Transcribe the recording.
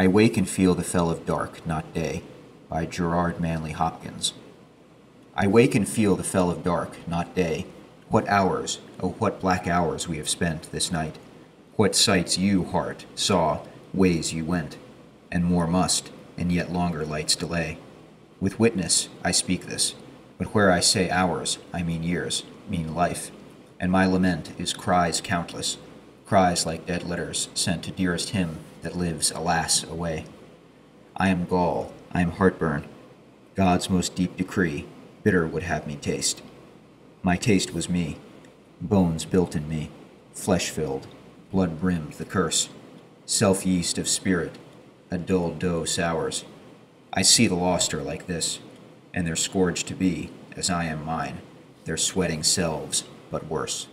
I wake and feel the fell of dark, not day, by Gerard Manley Hopkins. I wake and feel the fell of dark, not day. What hours, oh, what black hours we have spent this night. What sights you, heart, saw, ways you went, and more must, and yet longer lights delay. With witness I speak this, but where I say hours, I mean years, mean life, and my lament is cries countless, cries like dead letters sent to dearest him that lives, alas, away. I am gall, I am heartburn, God's most deep decree, bitter would have me taste. My taste was me, bones built in me, flesh filled, blood brimmed the curse, self yeast of spirit, a dull dough sours. I see the lost are like this, and their scourge to be, as I am mine, their sweating selves, but worse.